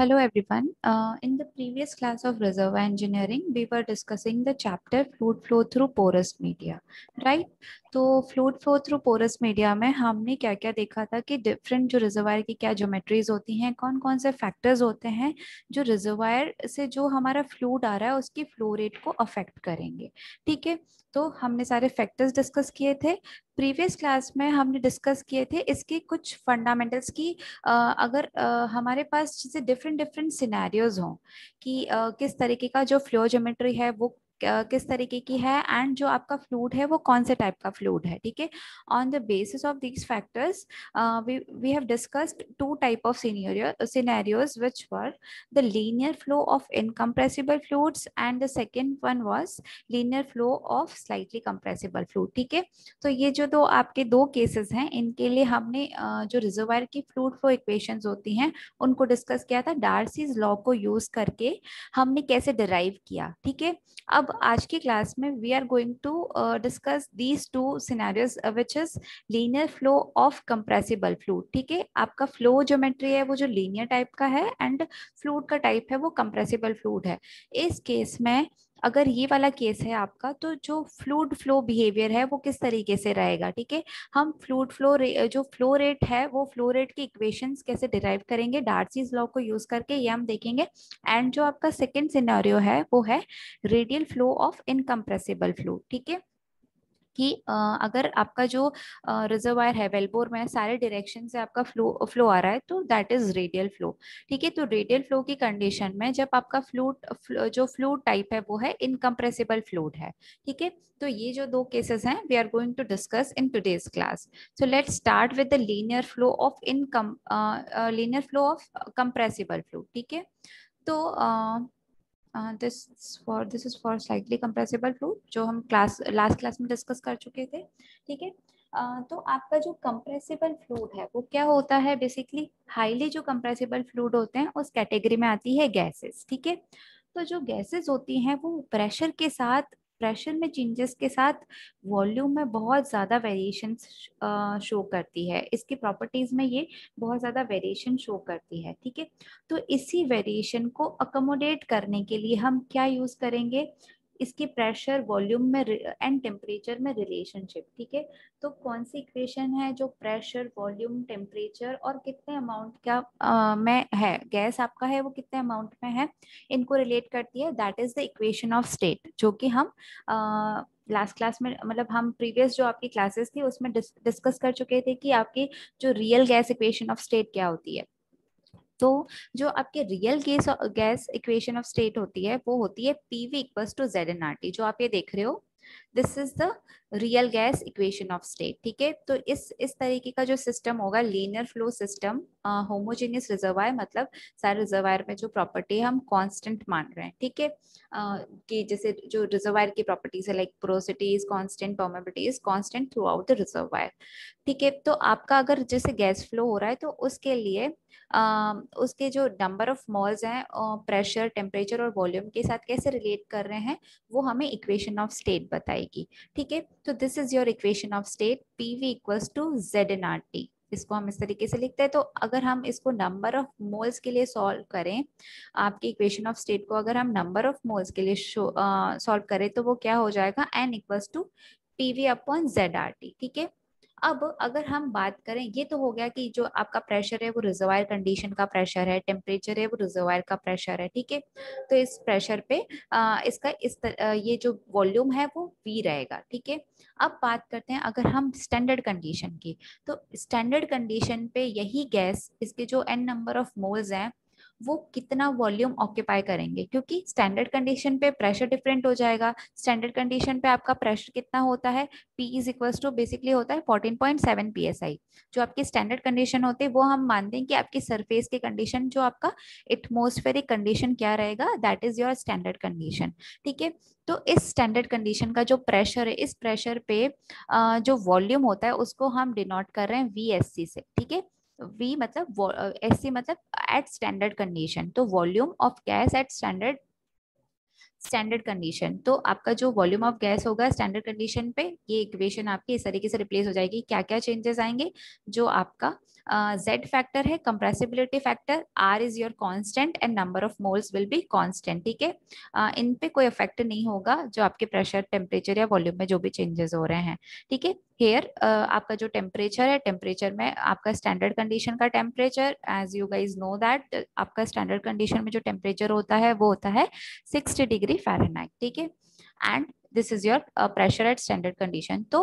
Hello everyone. Uh, in the previous class of reservoir engineering, we were discussing the chapter fluid flow through porous media, right? तो fluid flow through porous media में हमने क्या क्या देखा था कि different जो रिजर्वायर की क्या ज्योमेट्रीज होती हैं कौन कौन से फैक्टर्स होते हैं जो रिजर्वायर से जो हमारा फ्लूड आ रहा है उसकी फ्लो रेट को अफेक्ट करेंगे ठीक है तो हमने सारे फैक्टर्स डिस्कस किए थे प्रीवियस क्लास में हमने डिस्कस किए थे इसके कुछ फंडामेंटल्स की आ, अगर आ, हमारे पास जैसे डिफरेंट डिफरेंट डिफरेंट सिनेरियोज हों कि uh, किस तरीके का जो फ्लो जोमेट्री है वो किस तरीके की है एंड जो आपका फ्लूड है वो कौन से टाइप का फ्लूड है ठीक है? On the basis of these factors we have discussed two type of scenarios which were the linear flow of incompressible fluids and the second one was linear flow of slightly compressible fluid ठीक है? तो ये जो दो आपके दो cases हैं इनके लिए हमने uh, जो रिजर्वायर की फ्लूड फ्लो इक्वेशंस होती हैं उनको डिस्कस किया था। डार्सीज लॉ को यूज़ करके हमने कैसे डिराइव किया ठीक है? अब आज की क्लास में we are going to discuss these two scenarios which is linear flow of compressible fluid ठीक है? आपका फ्लो ज्योमेट्री है, वो जो लीनियर टाइप का है एंड फ्लूड का टाइप है, वो कंप्रेसिबल फ्लूड है। इस केस में अगर ये वाला केस है आपका तो जो फ्लूड फ्लो बिहेवियर है, वो किस तरीके से रहेगा, ठीक है? हम फ्लूड फ्लो जो फ्लो रेट है, वो फ्लो रेट की इक्वेशंस कैसे डिराइव करेंगे? डार्सीज लॉ को यूज़ करके ये हम देखेंगे। एंड जो आपका सेकेंड सिनेरियो है, वो है radial flow of incompressible flow ठीक है? कि अगर आपका जो रिजर्वायर है वेलबोर में सारे डायरेक्शन से आपका फ्लो फ्लो आ रहा है तो दैट इज़ रेडियल फ्लो ठीक है तो रेडियल फ्लो की कंडीशन में जब आपका फ्लूड जो फ्लू टाइप है वो है इनकम्प्रेसिबल फ्लूड है. ठीक है तो ये जो दो केसेस हैं we are going to discuss in today's class so let start with the linear flow of incom linear flow of compressible fluid ठीक है तो uh, this for this is for slightly compressible fluid जो हम class last class में discuss कर चुके थे ठीक है? Uh, तो आपका जो कंप्रेसिबल फ्लूड है वो क्या होता है? बेसिकली हाईली जो कंप्रेसिबल फ्लूड होते हैं उस कैटेगरी में आती है गैसेस ठीक है? तो जो गैसेस होती हैं वो प्रेशर के साथ प्रेशर में चेंजेस के साथ वॉल्यूम में बहुत ज़्यादा वेरिएशन शो करती है। इसकी प्रॉपर्टीज़ में ये बहुत ज़्यादा वेरिएशन शो करती है, ठीक है? तो इसी वेरिएशन को अकोमोडेट करने के लिए हम क्या यूज़ करेंगे? इसकी प्रेशर वॉल्यूम में एंड टेम्परेचर में रिलेशनशिप ठीक है? तो कौन सी इक्वेशन है जो प्रेशर वॉल्यूम टेम्परेचर और कितने अमाउंट का आ, में है? गैस आपका है वो कितने अमाउंट में है? इनको रिलेट करती है। That is the equation of state जो कि हम लास्ट क्लास में मतलब हम प्रीवियस जो आपकी क्लासेस थी उसमें डिस्कस कर चुके थे कि आपकी जो real gas equation of state क्या होती है। तो जो आपके real gas gas equation of state होती है, वो होती है PV equals to Z N R T जो आप ये देख रहे हो this is the real gas equation of state ठीक है? तो इस इस तरीके का जो सिस्टम होगा linear flow system homogeneous reservoir मतलब सारे रिजर्वायर में जो प्रॉपर्टी हम कांस्टेंट मान रहे हैं ठीक है? कि जैसे जो रिजर्वायर की प्रॉपर्टीज़ है like porosity is constant permeability is constant throughout the reservoir ठीक है? तो आपका अगर जैसे गैस फ्लो हो रहा है तो उसके लिए Uh, उसके जो नंबर ऑफ़ मॉल्स हैं प्रेशर टेम्परेचर और वॉल्यूम के साथ कैसे रिलेट कर रहे हैं वो हमें इक्वेशन ऑफ़ स्टेट बताएगी ठीक है? तो this is your equation of state P V equals to Z N R T इसको हम इस तरीके से लिखते हैं तो अगर हम इसको नंबर ऑफ़ मोल्स के लिए सॉल्व करें, आपकी इक्वेशन ऑफ़ स्टेट को अगर हम नंबर ऑफ़ मोल्स के लिए सॉल्व करें तो वो क्या हो जाएगा? N equals to P V upon Z R T ठीक है? अब अगर हम बात करें ये तो हो गया कि जो आपका प्रेशर है वो रिजर्वायर कंडीशन का प्रेशर है टेम्परेचर है वो रिजर्वायर का प्रेशर है ठीक है? तो इस प्रेशर पे आ, इसका इस तर, आ, ये जो वॉल्यूम है वो वी रहेगा ठीक है? अब बात करते हैं अगर हम स्टैंडर्ड कंडीशन की तो स्टैंडर्ड कंडीशन पे यही गैस इसके जो एन नंबर ऑफ़ मोल्स हैं वो कितना वॉल्यूम ऑक्यूपाई करेंगे? क्योंकि स्टैंडर्ड कंडीशन पे प्रेशर डिफरेंट हो जाएगा। स्टैंडर्ड कंडीशन पे आपका प्रेशर कितना होता है? P is equal to basically होता है 14.7 psi जो आपकी स्टैंडर्ड कंडीशन होती है, वो हम मानते हैं कि आपकी सरफेस की कंडीशन जो आपका एटमोस्फेरिक कंडीशन क्या रहेगा? That is your standard condition ठीक है? तो इस स्टैंडर्ड कंडीशन का जो प्रेशर है, इस प्रेशर पे जो वॉल्यूम होता है, उसको हम डिनोट कर रहे हैं वीएससी से। ठीक है? V मतलब एस सी मतलब एट स्टैंडर्ड कंडीशन तो volume of gas at standard standard condition तो आपका जो वॉल्यूम ऑफ़ गैस होगा स्टैंडर्ड कंडीशन पे ये इक्वेशन आपकी इस तरीके से रिप्लेस हो जाएगी। क्या क्या चेंजेस आएँगे? जो आपका जेड uh, फैक्टर है compressibility factor R is your constant and number of moles will be constant ठीक है? uh, इन पे कोई इफ़ेक्ट नहीं होगा जो आपके प्रेशर टेम्परेचर या वॉल्यूम में जो भी चेंजेस हो रहे हैं ठीक है? हेयर आपका जो टेम्परेचर है टेम्परेचर में आपका स्टैंडर्ड कंडीशन का temperature as you guys know that आपका स्टैंडर्ड कंडीशन में जो टेम्परेचर होता है वो होता है सिक्सटी डिग्री फ़ारेनहाइट ठीक है? And this is your pressure at standard condition तो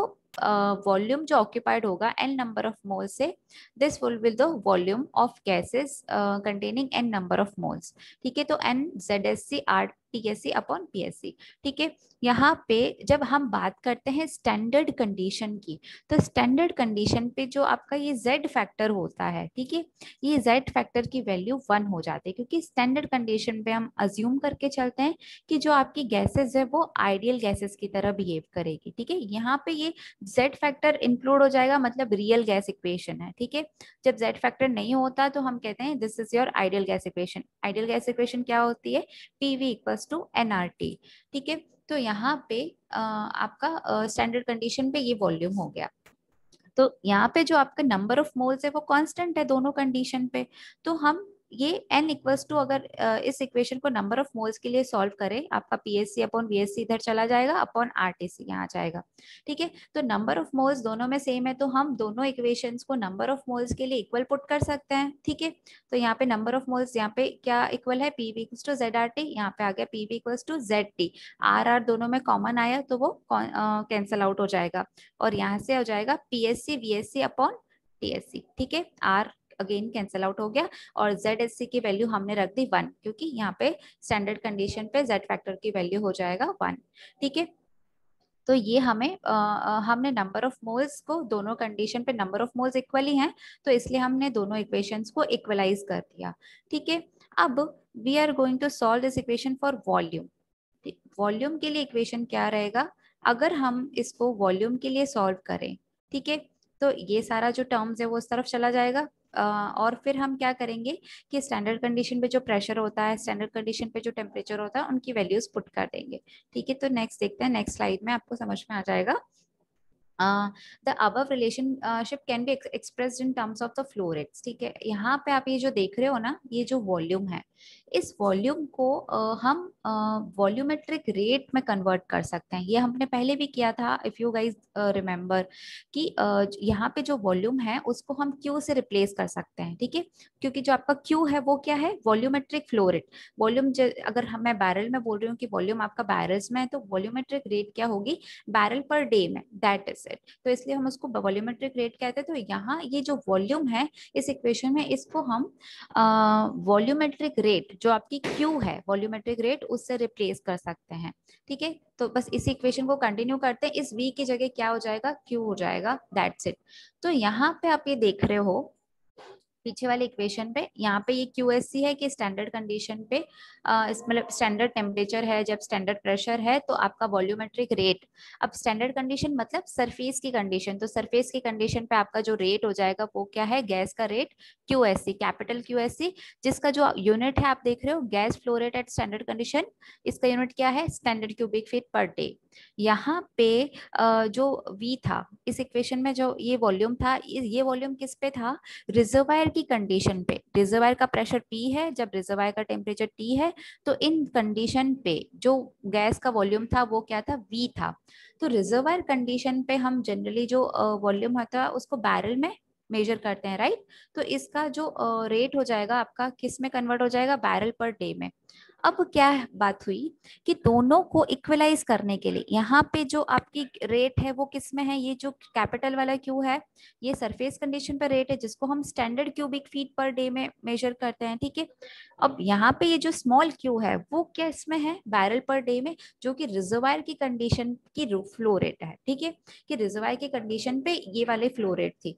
वॉल्यूम जो ऑक्यूपाइड होगा एन नंबर ऑफ़ मोल्स से this will will the volume of gases containing N number of moles ठीक है? तो N Z S C R TSC upon PSC ठीक है? यहाँ पे जब हम बात करते हैं स्टैंडर्ड कंडीशन की तो स्टैंडर्ड कंडीशन पे जो आपका ये जेड फैक्टर होता है, ठीक है? ये जेड फैक्टर की वैल्यू वन हो जाती है, क्योंकि स्टैंडर्ड कंडीशन पे हम अज्यूम करके चलते हैं कि जो आपकी गैसेज है वो आइडियल गैसेस की तरह बिहेव करेगी, ठीक है? यहाँ पे ये जेड फैक्टर इंक्लूड हो जाएगा मतलब रियल गैस इक्वेशन है ठीक है? जब जेड फैक्टर नहीं होता तो हम कहते हैं this is your ideal gas equation ideal gas equation क्या होती है? पीवी इक्वल्स टू एनआरटी ठीक है? तो यहाँ पे आ, आपका स्टैंडर्ड कंडीशन पे ये वॉल्यूम हो गया। तो यहाँ पे जो आपका नंबर ऑफ़ मोल्स है वो कांस्टेंट है दोनों कंडीशन पे। तो हम ये n इक्वल्स टू अगर इस इक्वेशन को नंबर ऑफ़ मोल्स के लिए सॉल्व करें, आपका P S C upon V S C इधर चला जाएगा अपॉन आर टी सी यहाँ जाएगा। ठीक है? तो नंबर ऑफ़ मोल्स दोनों में सेम है तो हम दोनों इक्वेशंस को नंबर ऑफ़ मोल्स के लिए इक्वल पुट कर सकते हैं। ठीक है? तो यहाँ पे नंबर ऑफ़ मोल्स यहाँ पे क्या इक्वल है? P V to Z R T यहाँ पे आ गया P V to Z T R R दोनों में कॉमन आया तो वो कैंसल आउट हो जाएगा। और यहाँ से हो जाएगा P S C V S C upon T S C ठीक है? आर अगेन कैंसिल आउट हो गया और जेड एस सी की वैल्यू हमने रख दी वन क्योंकि यहाँ पे स्टैंडर्ड कंडीशन पे जेड फैक्टर की वैल्यू हो जाएगा वन ठीक है? तो ये हमें आ, हमने नंबर ऑफ़ मोल्स को दोनों कंडीशन पे नंबर ऑफ़ मोल्स इक्वली हैं तो इसलिए हमने दोनों इक्वेशंस को इक्वलाइज कर दिया ठीक है? अब we are going to solve this equation for volume volume के लिए इक्वेशन क्या रहेगा? अगर हम इसको वॉल्यूम के लिए सॉल्व करें ठीक है? तो ये सारा जो टर्म्स है वो उस तरफ़ चला जाएगा और फिर हम क्या करेंगे कि स्टैंडर्ड कंडीशन पे जो प्रेशर होता है स्टैंडर्ड कंडीशन पे जो टेम्परेचर होता है, उनकी वैल्यूज़ पुट कर देंगे। ठीक है तो नेक्स्ट देखते हैं नेक्स्ट स्लाइड में आपको समझ में आ जाएगा। The above relationship can be expressed in terms of the flow ठीक है, यहाँ पे आप ये जो देख रहे हो ना, ये जो वॉल्यूम है इस वॉल्यूम को हम वॉल्यूमेट्रिक रेट में कन्वर्ट कर सकते हैं। ये हमने पहले भी किया था इफ़ यू गाइज़ रिमेम्बर कि यहाँ पे जो वॉल्यूम है, उसको हम क्यू से रिप्लेस कर सकते हैं, ठीक है? क्योंकि जो आपका क्यू है, वो क्या है? वॉल्यूमेट्रिक फ्लो रेट वॉल्यूम अगर हम, मैं बैरल में बोल रही हूँ कि वॉल्यूम आपका बैरल्स में है तो वॉल्यूमेट्रिक रेट क्या होगी? बैरल पर डे में. दैट इज़ इट तो इसलिए हम उसको वॉल्यूमेट्रिक रेट कहते हैं। तो यहाँ ये जो वॉल्यूम है, इस इक्वेशन में इसको हम वॉल्यूमेट्रिक रेट जो आपकी क्यू है वॉल्यूमेट्रिक रेट उससे रिप्लेस कर सकते हैं। ठीक है? तो बस इसी इक्वेशन को कंटिन्यू करते हैं। इस वी की जगह क्या हो जाएगा? क्यू हो जाएगा। दैट्स इट तो यहाँ पे आप ये देख रहे हो पीछे वाले इक्वेशन पे, यहाँ पे ये क्यूएससी है कि स्टैंडर्ड कंडीशन पे मतलब स्टैंडर्ड टेम्परेचर है, जब स्टैंडर्ड प्रेशर है तो आपका वॉल्यूमेट्रिक रेट अब स्टैंडर्ड कंडीशन मतलब सरफेस की कंडीशन तो सरफेस की कंडीशन पे आपका जो रेट हो जाएगा, वो क्या है? गैस का रेट क्यूएससी कैपिटल क्यूएससी जिसका जो यूनिट है, आप देख रहे हो gas flow rate at standard condition इसका यूनिट क्या है? Standard cubic feet per day यहाँ पे जो वी था, इस इक्वेशन में जो ये वॉल्यूम था, ये वॉल्यूम किस पे था? रिजर्वायर की कंडीशन पे। रिजर्वायर का प्रेशर पी है, जब रिजर्वायर का टेम्परेचर टी है तो इन कंडीशन पे जो गैस का वॉल्यूम था, वो क्या था? वी था। तो रिजर्वायर कंडीशन पे हम जनरली जो वॉल्यूम होता है, उसको बैरल में मेजर करते हैं राइट तो इसका जो रेट हो जाएगा आपका, किसमें कन्वर्ट हो जाएगा? बैरल पर डे में। अब क्या बात हुई कि दोनों को इक्वलाइज करने के लिए, यहाँ पे जो आपकी रेट है वो किसमें है? ये जो कैपिटल वाला क्यू है, ये सरफेस कंडीशन पर रेट है, जिसको हम standard cubic feet per day में मेजर करते हैं, ठीक है? अब यहाँ पे ये जो स्मॉल क्यू है, वो क्या इसमें है? बैरल पर डे में, जो कि रिजर्वायर की कंडीशन की फ्लो रेट है, ठीक है? कि रिजर्वायर की कंडीशन पे ये वाले फ्लो रेट थी।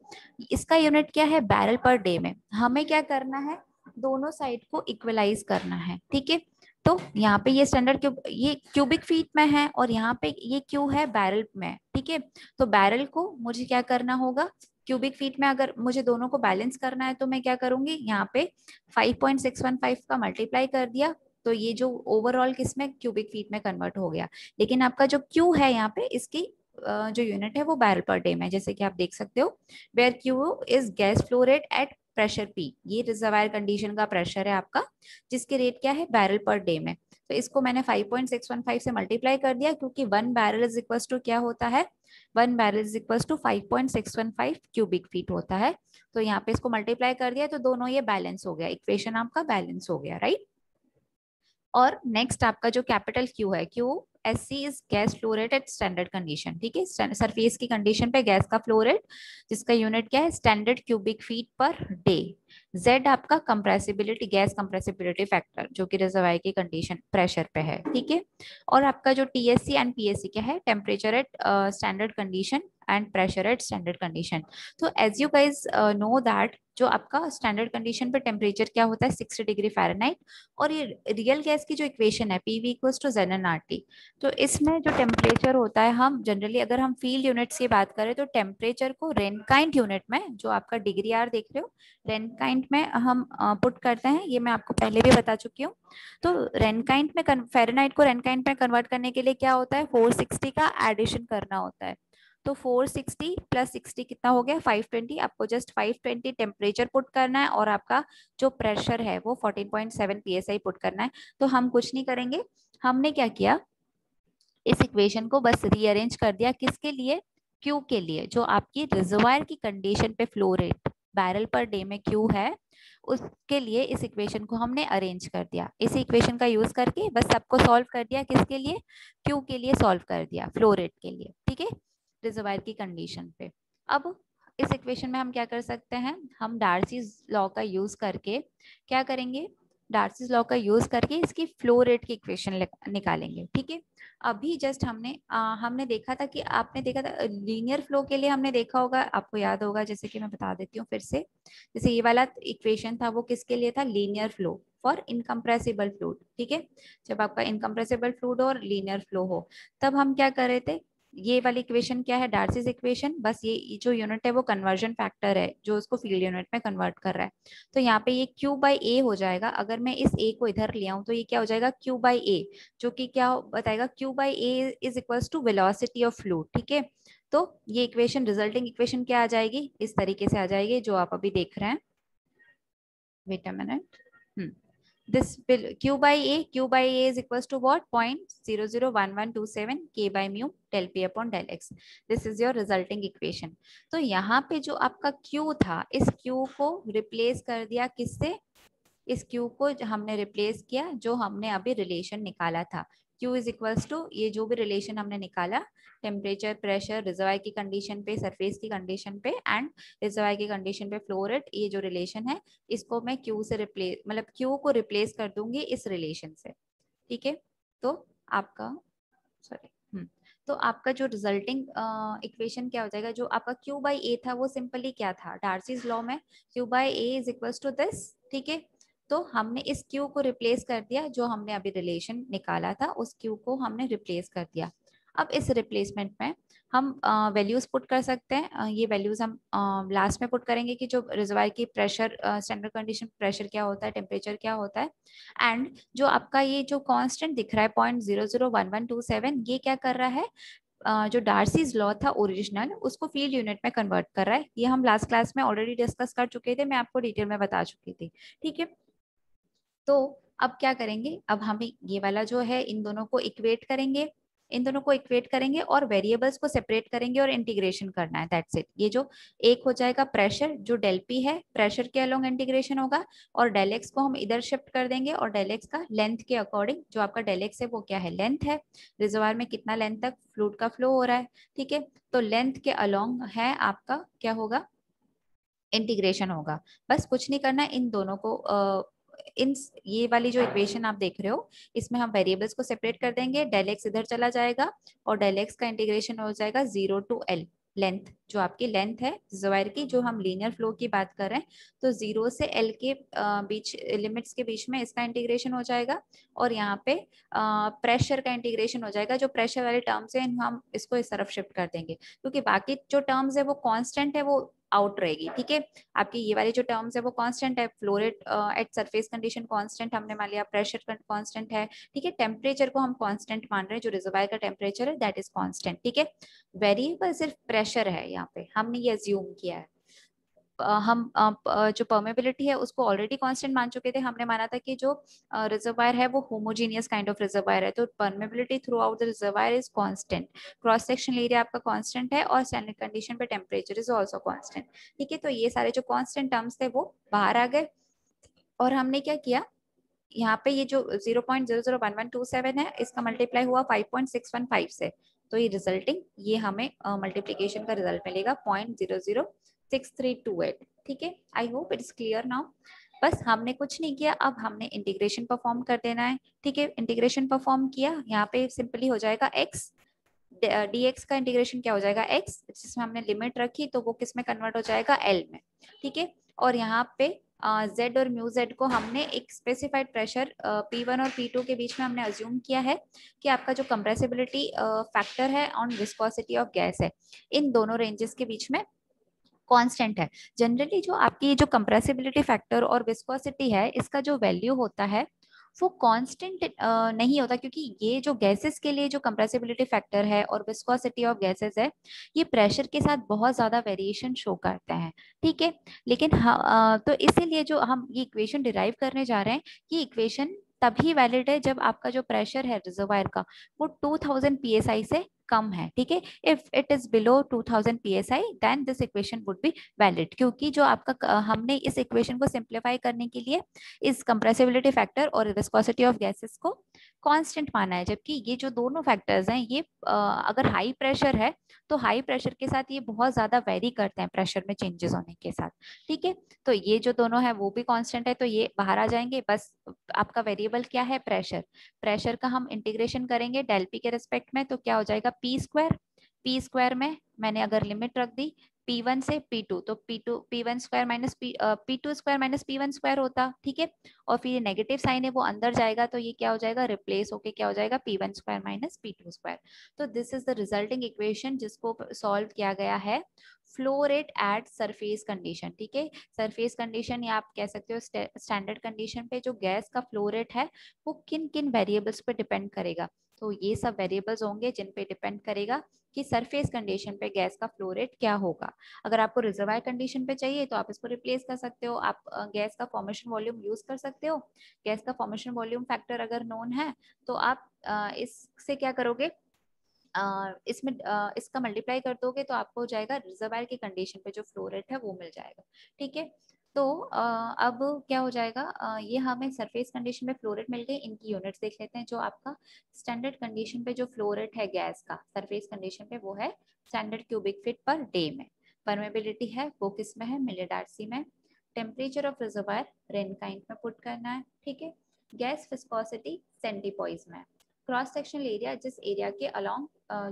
इसका यूनिट क्या है? बैरल पर डे में। हमें क्या करना है? दोनों साइड को इक्वलाइज करना है, ठीक है? तो यहाँ पे ये स्टैंडर्ड क्यूब, ये क्यूबिक फीट में है और यहाँ पे ये क्यू है बैरल में, ठीक है? तो बैरल को मुझे क्या करना होगा? क्यूबिक फीट में अगर मुझे दोनों को बैलेंस करना है तो मैं क्या करूँगी? यहाँ पे 5.615 का मल्टीप्लाई कर दिया तो ये जो ओवरऑल किसमें क्यूबिक फीट में कन्वर्ट हो गया। लेकिन आपका जो क्यू है यहाँ पे, इसकी जो यूनिट है वो बैरल पर डे में जैसे कि आप देख सकते हो where Q is gas flow rate at pressure P ये रिजर्वायर कंडीशन का प्रेशर है आपका, जिसके रेट क्या है? बैरल पर डे में। तो इसको मैंने 5.615 से मल्टीप्लाई कर दिया, क्योंकि one barrel is equal to क्या होता है? One barrel is equal to 5.615 cubic feet होता है। तो यहाँ पे इसको मल्टीप्लाई कर दिया तो दोनों ये बैलेंस हो गया। इक्वेशन आपका बैलेंस हो गया राइट और नेक्स्ट आपका जो कैपिटल क्यू है Q S C is gas flow rate at standard condition ठीक है? सरफेस की कंडीशन पे गैस का फ्लो रेट जिसका यूनिट क्या है? Standard cubic feet per day Z आपका कंप्रेसिबिलिटी गैस कंप्रेसिबिलिटी फैक्टर जो कि रिजर्वायर की कंडीशन प्रेशर पे है, ठीक है? और आपका जो T S C and P S C क्या है? Temperature at standard condition and pressure at standard condition तो as you guys know that जो आपका स्टैंडर्ड कंडीशन पे टेम्परेचर क्या होता है? सिक्सटी डिग्री फ़ारेनहाइट और ये रियल गैस की जो इक्वेशन है P V equals to Z N R T तो इसमें जो टेम्परेचर होता है, हम जनरली अगर हम फ़ील्ड यूनिट्स की बात करें तो टेम्परेचर को रेनकाइंड यूनिट में, जो आपका डिग्री आर देख रहे हो रेनकाइंड में हम पुट करते हैं। ये मैं आपको पहले भी बता चुकी हूँ। तो रेनकाइंड में फेरेनाइट को रेनकाइंड में कन्वर्ट करने के लिए क्या होता है? 460 का एडिशन करना होता है। तो 460 प्लस 60 कितना हो गया? 520 आपको जस्ट 520 टेम्परेचर पुट करना है और आपका जो प्रेशर है वो 14.7 psi पुट करना है। तो हम कुछ नहीं करेंगे। हमने क्या किया? इस इक्वेशन को बस रीअरेंज कर दिया। किसके लिए? क्यू के लिए, जो आपकी रिजर्वायर की कंडीशन पे flow rate barrel per day में क्यू है, उसके लिए इस इक्वेशन को हमने अरेंज कर दिया। इस इक्वेशन का यूज़ करके बस सबको सॉल्व कर दिया। किसके लिए? क्यू के लिए सॉल्व कर दिया फ्लो रेट के लिए। ठीक है? रिजर्वायर की कंडीशन पे। अब इस इक्वेशन में हम क्या कर सकते हैं? हम डार्सीज लॉ का यूज़ करके क्या करेंगे? डार्सीज लॉ का यूज़ करके इसकी फ्लो रेट की इक्वेशन निकालेंगे ठीक है? अभी जस्ट हमने आ, हमने देखा था कि आपने देखा था लीनियर फ्लो के लिए हमने देखा होगा आपको याद होगा जैसे कि मैं बता देती हूँ फिर से। जैसे ये वाला इक्वेशन था वो किसके लिए था? Linear flow for incompressible fluid ठीक है? जब आपका इनकम्प्रेसिबल फ्लूड और लीनियर फ्लो हो तब हम क्या कर रहे थे? ये वाली इक्वेशन क्या है? डार्सिस इक्वेशन बस ये जो यूनिट है वो कन्वर्जन फैक्टर है, जो उसको फ़ील्ड यूनिट में कन्वर्ट कर रहा है। तो यहाँ पे ये क्यू बाई ए हो जाएगा। अगर मैं इस ए को इधर ले आऊँ तो ये क्या हो जाएगा? क्यू बाई ए जो कि क्या बताएगा Q by A is equals to velocity of fluid ठीक है? तो ये इक्वेशन रिजल्टिंग इक्वेशन क्या आ जाएगी? इस तरीके से आ जाएगी जो आप अभी देख रहे हैं। Wait a minute hmm this will q by a q by a is equals to what 0.001127 k by mu del p upon del x this is your resulting equation तो यहाँ पे जो आपका q था इस q को replace कर दिया किससे इस q को हमने रिप्लेस किया जो हमने अभी रिलेशन निकाला था Q इज़ इक्वल्स टू ये जो भी रिलेशन हमने निकाला टेम्परेचर प्रेशर रिजर्वायर की कंडीशन पे सरफेस की कंडीशन पे एंड रिजर्वायर की कंडीशन पे फ्लो रेट ये जो रिलेशन है इसको मैं Q से रिप्लेस मतलब Q को रिप्लेस कर दूँगी इस रिलेशन से। ठीक है? तो आपका सॉरी हम्म, तो आपका जो रिजल्टिंग इक्वेशन uh, क्या हो जाएगा? जो आपका Q बाई ए था वो सिंपली क्या था? डार्सीज लॉ में Q by A is equals to this ठीक है? तो हमने इस क्यू को रिप्लेस कर दिया, जो हमने अभी रिलेशन निकाला था, उस क्यू को हमने रिप्लेस कर दिया। अब इस रिप्लेसमेंट में हम वैल्यूज़ पुट कर सकते हैं। ये वैल्यूज़ हम लास्ट में पुट करेंगे कि जो रिजर्वायर की प्रेशर स्टैंडर्ड कंडीशन प्रेशर क्या होता है टेम्परेचर क्या होता है। एंड जो आपका ये जो कांस्टेंट दिख रहा है point zero zero one one two seven ये क्या कर रहा है? जो डार्सीज लॉ था ओरिजिनल उसको फ़ील्ड यूनिट में कन्वर्ट कर रहा है। ये हम लास्ट क्लास में ऑलरेडी डिस्कस कर चुके थे, मैं आपको डिटेल में बता चुकी थी। ठीक है? तो अब क्या करेंगे? अब हम ये वाला जो है, इन दोनों को इक्वेट करेंगे, इन दोनों को इक्वेट करेंगे और वेरिएबल्स को सेपरेट करेंगे और इंटीग्रेशन करना है दैट्स इट ये जो एक हो जाएगा प्रेशर जो डेल पी है प्रेशर के अलोंग इंटीग्रेशन होगा और डेल एक्स को हम इधर शिफ्ट कर देंगे और डेल एक्स का लेंथ के अकॉर्डिंग जो आपका डेल एक्स है, वो क्या है? लेंथ है। रिजर्वायर में कितना लेंथ तक? फ्लूड का फ्लो हो रहा है, ठीक है? तो लेंथ के अलोंग है आपका, क्या होगा? इंटीग्रेशन होगा। बस कुछ नहीं करना, इन दोनों को इन ये वाली जो इक्वेशन आप देख रहे हो, इसमें हम वेरिएबल्स को सेपरेट कर देंगे डेल एक्स इधर चला जाएगा और डेल एक्स का इंटीग्रेशन हो जाएगा ज़ीरो टू एल लेंथ जो आपकी लेंथ है रिजर्वायर की जो हम लीनियर फ्लो की बात कर रहे हैं तो ज़ीरो से एल के बीच लिमिट्स के बीच में इसका इंटीग्रेशन हो जाएगा और यहाँ पे प्रेशर का इंटीग्रेशन हो जाएगा, जो प्रेशर वाले टर्म्स है, हम इसको इस तरफ़ शिफ्ट कर देंगे, क्योंकि बाकी जो टर्म्स है, वो कांस्टेंट है, वो आउट रहेगी, ठीक है? आपकी ये वाले जो टर्म्स है, वो कांस्टेंट है flow rate at surface condition constant हमने मान लिया प्रेशर कांस्टेंट है, ठीक है? टेम्परेचर को हम कांस्टेंट मान रहे हैं, जो रिजर्वायर का टेम्परेचर है दैट इज़ कांस्टेंट ठीक है? वेरिएबल सिर्फ़ प्रेशर है यहाँ पे, हमने ये ज्यूम किया है। हम जो परमेबिलिटी है उसको ऑलरेडी कांस्टेंट मान चुके थे। हमने माना था कि जो रिजर्वायर है वो होमोजीनियस काइंड ऑफ़ रिजर्वायर है। तो permeability throughout the reservoir is constant cross section area आपका कांस्टेंट है और स्टैंडर्ड कंडीशन पे टेम्परेचर इज़ आल्सो कांस्टेंट ठीक है? तो ये सारे जो कांस्टेंट टर्म्स थे वो बाहर आ गए। और हमने क्या किया? यहाँ पे ये जो zero point zero zero one one two seven है इसका मल्टीप्लाई हुआ five point six one five से। तो ये रिजल्टिंग ये हमें मल्टीप्लीकेशन uh, का रिज़ल्ट मिलेगा। Point zero zero six three two eight ठीक है? I hope it is clear now बस हमने कुछ नहीं किया, अब हमने इंटीग्रेशन परफॉर्म कर देना है, ठीक है? इंटीग्रेशन परफॉर्म किया, यहाँ पे सिंपली हो जाएगा एक्स डी एक्स का इंटीग्रेशन क्या हो जाएगा? एक्स जिसमें हमने लिमिट रखी तो वो किसमें कन्वर्ट हो जाएगा? एल में, ठीक है? और यहाँ पे जेड और म्यू जेड को हमने एक स्पेसिफाइड प्रेशर पी वन और पी टू के बीच में हमने अज्यूम किया है कि आपका जो कंप्रेसिबिलिटी फैक्टर है ऑन विस्कोसिटी ऑफ़ गैस है। इन दोनों रेंजेस के बीच में कांस्टेंट है। जनरली जो आपकी जो कंप्रेसिबिलिटी फैक्टर और विस्कोसिटी है, इसका जो वैल्यू होता है, वो कांस्टेंट नहीं होता क्योंकि ये जो गैसेस के लिए जो कंप्रेसिबिलिटी फैक्टर है और विस्कोसिटी ऑफ़ गैसेस है, ये प्रेशर के साथ बहुत ज़्यादा वेरिएशन शो करते हैं, ठीक है? लेकिन हाँ तो इसीलिए जो हम ये इक्वेशन डिराइव करने जा रहे हैं, ये इक्वेशन तभी वैलिड है जब आपका जो प्रेशर है रिजर्वायर का, वो 2000 psi से कम है, ठीक है? If it is below 2000 psi then this equation would be valid क्योंकि जो आपका हमने इस इक्वेशन को सिंप्लीफाई करने के लिए इस कंप्रेसिबिलिटी फैक्टर और विस्कोसिटी ऑफ़ गैसेस को कांस्टेंट माना है, जबकि ये जो दोनों फैक्टर्स हैं, ये अगर हाई प्रेशर है तो हाई प्रेशर के साथ ये बहुत ज़्यादा वेरी करते हैं प्रेशर में चेंजेस होने के साथ, ठीक है? तो ये जो दोनों है, वो भी कांस्टेंट है तो ये बाहर आ जाएँगे, बस आपका वेरिएबल क्या है? प्रेशर प्रेशर का हम इंटीग्रेशन करेंगे डेल पी के रिस्पेक्ट में तो क्या हो जाएगा? पी स्क्वायर पी स्क्वायर में मैंने अगर लिमिट रख दी पी वन से पी टू तो p two p one square minus p p two square minus p square होता, ठीक है? और फिर ये नेगेटिव साइन है, वो अंदर जाएगा तो ये क्या हो जाएगा? रिप्लेस होके क्या हो जाएगा? P one square minus p square तो this is the resulting equation जिसको सॉल्व किया गया है flow rate at surface condition ठीक है? सरफेस कंडीशन या आप कह सकते हो स्टैंडर्ड कंडीशन पे जो गैस का फ्लो रेट है, वो किन किन वेरिएबल्स पे डिपेंड करेगा? तो ये सब वेरिएबल्स होंगे जिन पे डिपेंड करेगा कि सरफेस कंडीशन पे गैस का फ्लो रेट क्या होगा। अगर आपको रिजर्वायर कंडीशन पे चाहिए तो आप इसको रिप्लेस कर सकते हो। आप गैस का फॉर्मेशन वॉल्यूम यूज़ कर सकते हो। गैस का फॉर्मेशन वॉल्यूम फैक्टर अगर नोन है तो आप इससे क्या करोगे? इसमें इसका मल्टीप्लाई कर दोगे तो आपको हो जाएगा रिजर्वायर की कंडीशन पे जो फ्लो रेट है वो मिल जाएगा। ठीक है? तो अब क्या हो जाएगा ये हमें सरफेस कंडीशन में फ्लोरेट मिल गई, इनकी यूनिट्स देख लेते हैं, जो आपका स्टैंडर्ड कंडीशन पे जो फ्लोरेट है गैस का सरफेस कंडीशन पे वो है standard cubic feet per day में। परमेबिलिटी है वो किसमें है? मिलेडार्सी में। टेम्परेचर ऑफ़ रिजर्वायर रेनकाइंट में पुट करना है, ठीक है। गैस विस्कोसिटी सेंटीपॉइज में। क्रॉस सेक्शनल एरिया जिस एरिया के अलोंग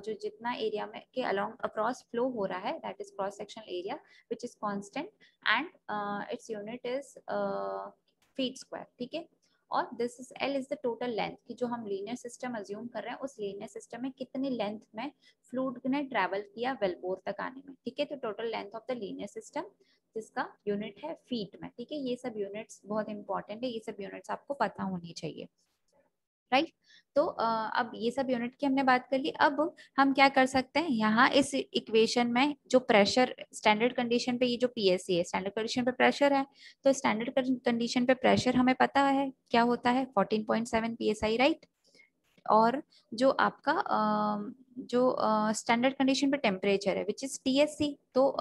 जो जितना एरिया में के अलोंग अक्रॉस फ्लो हो रहा है that is cross sectional area which is constant and its unit is feet square ठीक है? और this is L is the total length कि जो हम लीनियर सिस्टम अज्यूम कर रहे हैं, उस लीनियर सिस्टम में कितनी लेंथ में फ्लूड ने ट्रेवल किया वेलबोर तक आने में, ठीक है? तो total length of the linear system जिसका यूनिट है फीट में, ठीक है? ये सब यूनिट्स बहुत इंपॉर्टेंट है, ये सब यूनिट्स आपको पता होनी चाहिए। राइट? तो अब ये सब यूनिट की हमने बात कर ली। अब हम क्या कर सकते हैं? यहाँ इस इक्वेशन में जो प्रेशर, स्टैंडर्ड कंडीशन पे ये जो पीएससी है, स्टैंडर्ड कंडीशन पे प्रेशर है तो स्टैंडर्ड कंडीशन पे प्रेशर हमें पता है, क्या होता है? 14.7 पीएसआई राइट? और जो आपका जो स्टैंडर्ड कंडीशन पे टेम्परेचर है विच इज़ टीएससी तो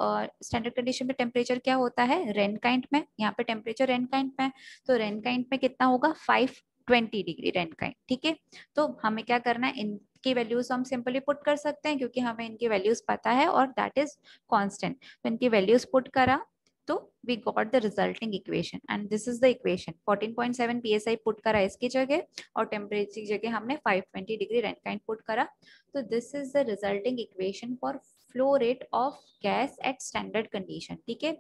स्टैंडर्ड कंडीशन पे टेम्परेचर क्या होता है? रेनकाइंट में। यहाँ पे टेम्परेचर रेनकाइंट में तो रेनकाइंट में कितना होगा? फाइव ट्वेंटी डिग्री रेंट का ठीक है? तो हमें क्या करना है, इनकी वैल्यूज़ हम सिंपली पुट कर सकते हैं, क्योंकि हमें इनकी वैल्यूज़ पता है और दैट इज़ कॉन्स्टेंट तो इनकी वैल्यूज़ पुट करा तो we got the resulting equation and this is the equation 14.7 psi put करा इसकी जगह और टेम्परेचर की जगह हमने 520 डिग्री रेनकाइन पुट करा। तो this is the resulting equation for flow rate of gas at standard condition ठीक है?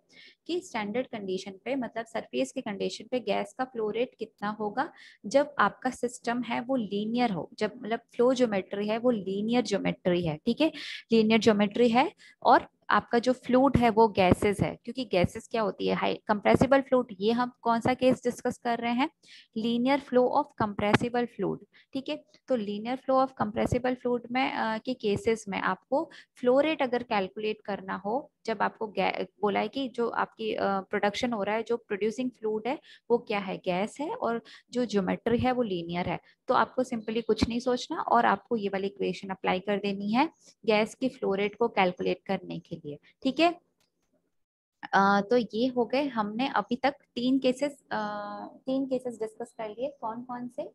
कि स्टैंडर्ड कंडीशन पे मतलब सरफेस के कंडीशन पे गैस का फ्लो रेट कितना होगा? जब आपका सिस्टम है वो लीनियर हो, जब मतलब फ्लो ज्योमेट्री है वो लीनियर ज्योमेट्री है, ठीक है? लीनियर ज्योमेट्री है और आपका जो फ्लूड है वो गैसेस है, क्योंकि गैसेस क्या होती है? हाई कंप्रेसिबल फ्लूड ये हम कौन सा केस डिस्कस कर रहे हैं? Linear flow of compressible fluid ठीक है? तो linear flow of compressible fluid में आ, के केसेस में आपको फ्लो रेट अगर कैलकुलेट करना हो जब आपको बोला है कि जो आपकी प्रोडक्शन हो रहा है जो प्रोड्यूसिंग फ्लूड है वो क्या है? गैस है और जो ज्योमेट्री है वो लीनियर है। तो आपको सिंपली कुछ नहीं सोचना और आपको ये वाली इक्वेशन अप्लाई कर देनी है गैस की फ्लो रेट को कैलकुलेट करने के लिए ठीक है? तो ये हो गए हमने अभी तक तीन केसेस तीन केसेस डिस्कस कर लिए। कौन कौन से?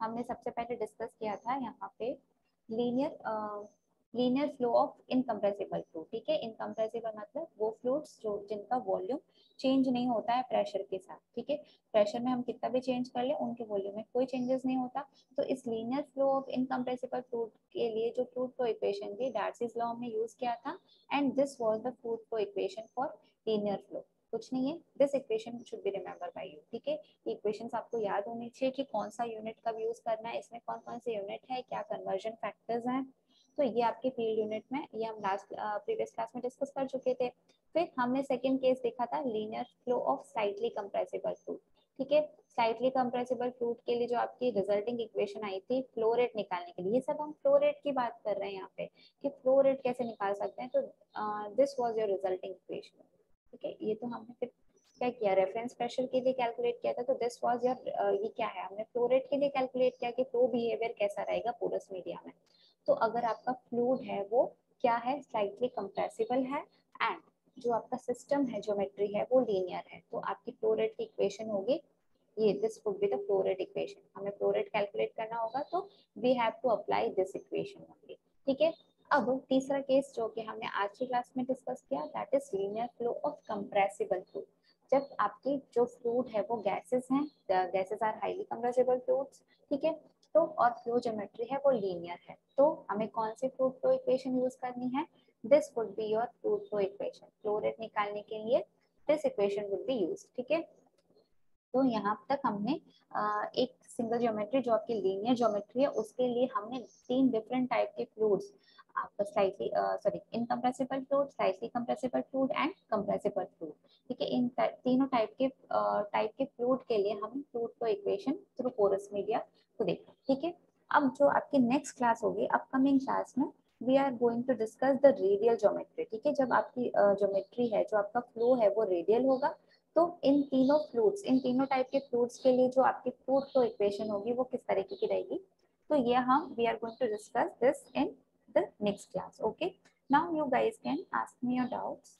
हमने सबसे पहले डिस्कस किया था यहाँ पे linear linear flow of incompressible fluid ठीक है? इनकम्प्रेसिबल मतलब वो फ्लूड्स जो, जिनका वॉल्यूम चेंज नहीं होता है प्रेशर के साथ, ठीक है? प्रेशर में हम कितना भी चेंज कर ले, उनके वॉल्यूम में कोई चेंजेस नहीं होता। तो इस linear flow of incompressible fluid के लिए जो फ्लूड फ्लो इक्वेशन थी डार्सिस लॉ हमने यूज़ किया था। And this was the fluid flow equation for linear flow कुछ नहीं है this equation should be remember by you ठीक है? ये इक्वेशंस आपको याद होनी चाहिए कि कौन सा यूनिट कब यूज़ करना है, इसमें कौन कौन से यूनिट है, क्या कन्वर्जन फैक्टर्स हैं? तो ये आपके फ़ील्ड यूनिट में, ये हम लास्ट प्रीवियस क्लास में डिस्कस कर चुके थे। फिर हमने सेकेंड केस देखा था linear flow of slightly compressible fluid ठीक है? स्लाइटली कंप्रेसिबल फ्लूड के लिए जो आपकी रिजल्टिंग इक्वेशन आई थी फ्लो रेट निकालने के लिए। ये सब हम फ्लो रेट की बात कर रहे हैं यहाँ पे, कि फ्लो रेट कैसे निकाल सकते हैं? तो this was your resulting equation ठीक है? ये तो हमने फिर क्या किया? रेफरेंस प्रेशर के लिए कैलकुलेट किया था तो दिस वाज योर ये क्या है? हमने फ्लो रेट के लिए कैलकुलेट किया कि फ्लो बिहेवियर कैसा रहेगा पोरस मीडिया में। तो अगर आपका फ्लूड है वो क्या है? स्लाइटली कंप्रेसिबल है एंड जो आपका सिस्टम है ज्योमेट्री है, वो लीनियर है। तो आपकी फ्लो रेट की इक्वेशन होगी, ये this would be the flow rate equation हमें फ्लो रेट कैलकुलेट करना होगा तो we have to apply this equation only ठीक है? अब तीसरा केस जो कि हमने आज की क्लास में डिस्कस किया that is linear flow of compressible fluid जब आपकी जो फ्लूड है वो गैसेस हैं gases are highly compressible fluids ठीक है? तो और फ्लो ज्योमेट्री है वो लीनियर है. तो हमें कौन सी फ्लूड फ्लो इक्वेशन यूज़ करनी है? This would be your fluid flow equation flow rate निकालने के लिए this equation would be use ठीक है? तो यहाँ तक हमने एक सिंगल ज्योमेट्री जो आपकी लीनियर ज्योमेट्री है, उसके लिए हमने तीन डिफरेंट टाइप के फ्लूड्स आपका slightly sorry incompressible fluid slightly compressible fluid and compressible fluid ठीक है इन तीनों टाइप के टाइप के फ्लूड के लिए हम fluid flow equation through porous media को ठीक है अब जो आपकी नेक्स्ट क्लास होगी अपकमिंग क्लास में we are going to discuss the radial geometry ठीक है जब आपकी ज्योमेट्री uh, है जो आपका फ्लो है वो रेडियल होगा तो इन तीनों फ्लूड्स इन तीनों टाइप के फ्लूड्स के लिए जो आपकी फ्लूड फ्लो इक्वेशन होगी वो किस तरीके की रहेगी? तो ये हम we are going to discuss this in the next class okay? Now you guys can ask me your doubts